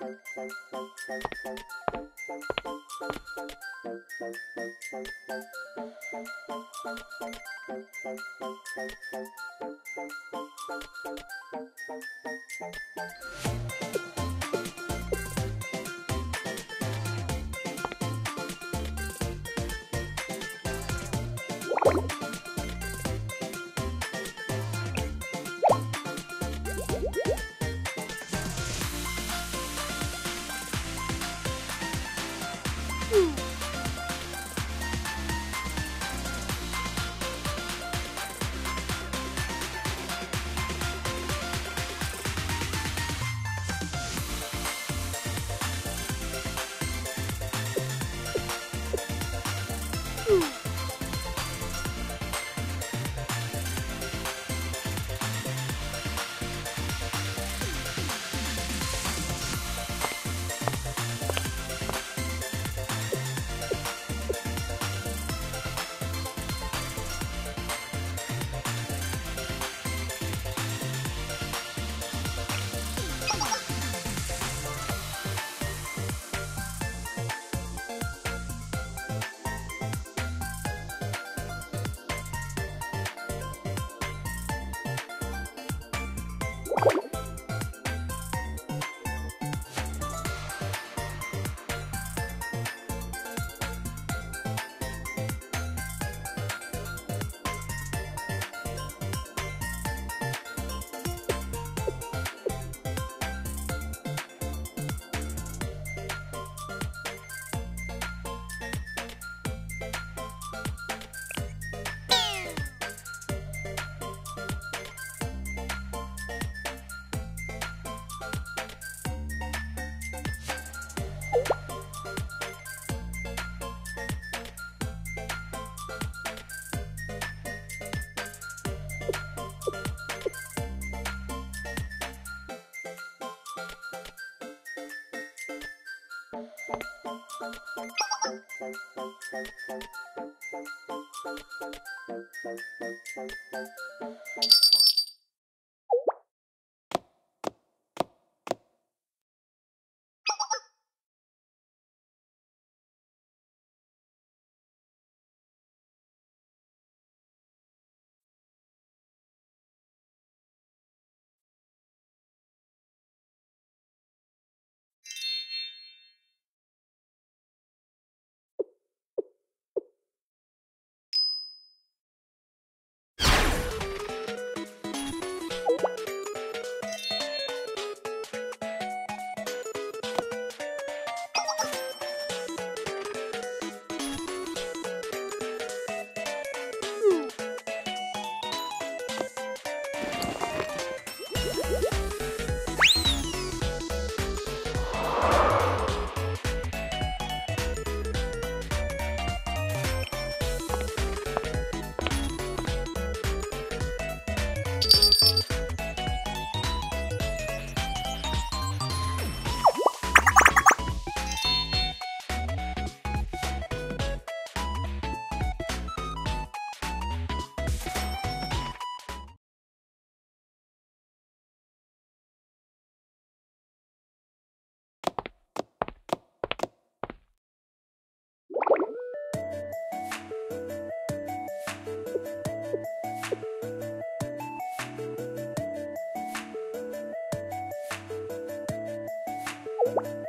you. Woo! Thank you. 요